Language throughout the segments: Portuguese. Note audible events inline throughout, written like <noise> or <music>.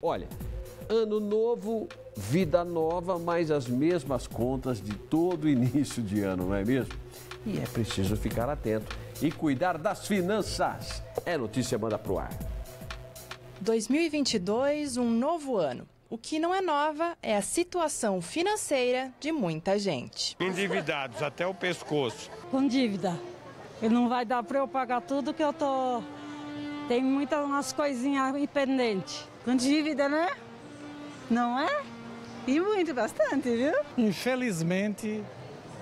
Olha, ano novo, vida nova, mas as mesmas contas de todo <laughs> início de ano, não é mesmo? E é preciso ficar atento e cuidar das finanças. É notícia manda pro ar. 2022, um novo ano. O que não é nova é a situação financeira de muita gente. Endividados até o pescoço. Com dívida. E não vai dar para eu pagar tudo que eu tô. Tem muitas umas coisinhas pendentes. Com dívida, né? Não é? E muito, bastante, viu? Infelizmente,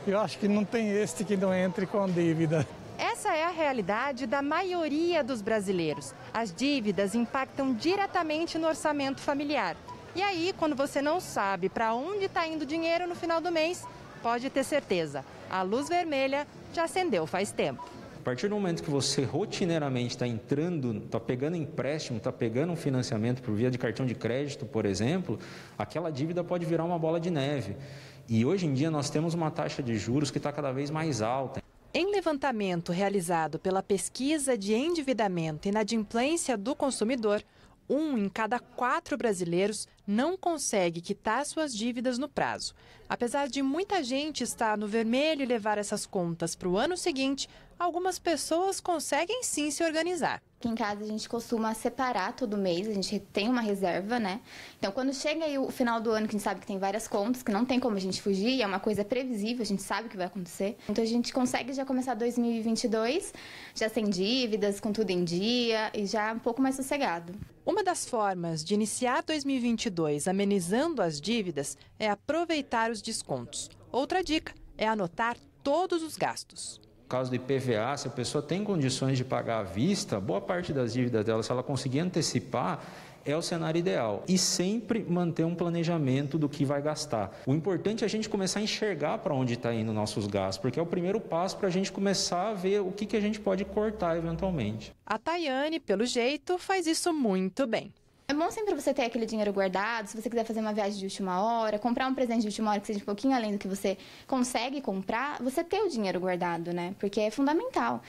eu acho que não tem este que não entre com dívida. Essa é a realidade da maioria dos brasileiros. As dívidas impactam diretamente no orçamento familiar. E aí, quando você não sabe para onde está indo o dinheiro no final do mês, pode ter certeza, a luz vermelha já acendeu faz tempo. Partir do momento que você rotineiramente está entrando, está pegando empréstimo, está pegando um financiamento por via de cartão de crédito, por exemplo, aquela dívida pode virar uma bola de neve. E hoje em dia nós temos uma taxa de juros que está cada vez mais alta. Em levantamento realizado pela Pesquisa de Endividamento e Inadimplência do Consumidor, um em cada quatro brasileiros não consegue quitar suas dívidas no prazo. Apesar de muita gente estar no vermelho e levar essas contas para o ano seguinte, algumas pessoas conseguem sim se organizar. Aqui em casa a gente costuma separar todo mês, a gente tem uma reserva, né? Então quando chega aí o final do ano, que a gente sabe que tem várias contas, que não tem como a gente fugir, é uma coisa previsível, a gente sabe o que vai acontecer. Então a gente consegue já começar 2022 já sem dívidas, com tudo em dia e já um pouco mais sossegado. Uma das formas de iniciar 2022 amenizando as dívidas é aproveitar os descontos. Outra dica é anotar todos os gastos. No caso do IPVA, se a pessoa tem condições de pagar à vista, boa parte das dívidas dela, se ela conseguir antecipar, é o cenário ideal. E sempre manter um planejamento do que vai gastar. O importante é a gente começar a enxergar para onde está indo nossos gastos, porque é o primeiro passo para a gente começar a ver o que, que a gente pode cortar eventualmente. A Tayane, pelo jeito, faz isso muito bem. É bom sempre você ter aquele dinheiro guardado, se você quiser fazer uma viagem de última hora, comprar um presente de última hora que seja um pouquinho além do que você consegue comprar, você ter o dinheiro guardado, né? Porque é fundamental.